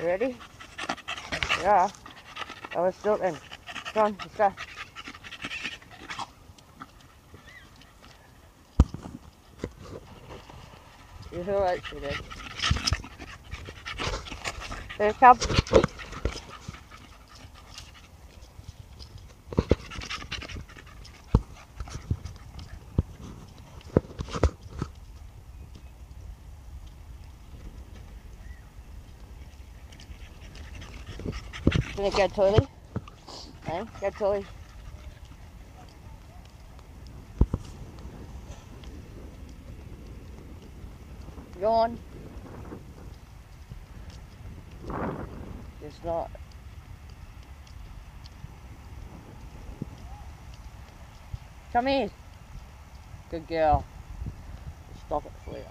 You ready? Yeah. Let's do it then. Come on, let's go. You're alright, sweetie. Here, come. Gonna go toilet? Hey, go toilet. Go on. It's not. Come here. Good girl. Stop it for you.